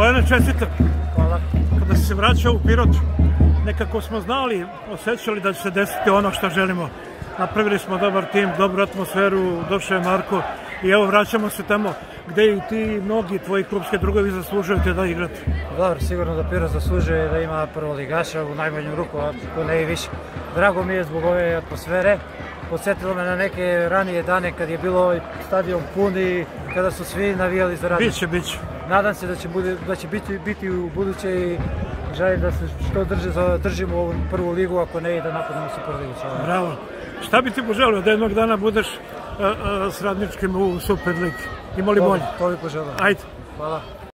Bojane, čestitam. Hvala. Kada si se vraćao u Pirot, nekako smo znali, osjećali da će se desiti ono što želimo. Napravili smo dobar tim, dobru atmosferu, došao je Marko i evo vraćamo se tamo gde i ti mnogi tvoji klubski drugovi zaslužuju te da igrate. Dobro, sigurno da Pirot zaslužuje da ima prvo ligaša u najmanju ruku, ako ne i više. Drago mi je zbog ove atmosfere. Podsjetilo me na neke ranije dane kad je bilo stadion pun i kada su svi navijali za radnicu. Biće, biće. Nadam se da će, bude, da će biti, biti u buduće i želim da se što drže, držimo ovu prvu ligu, ako ne i da napadnemo Superligu. Bravo. Šta bi ti poželio da jednog dana budeš uh, uh, s radničkim u Superligi? Imali bolje? To bi poželio. Ajde. Hvala.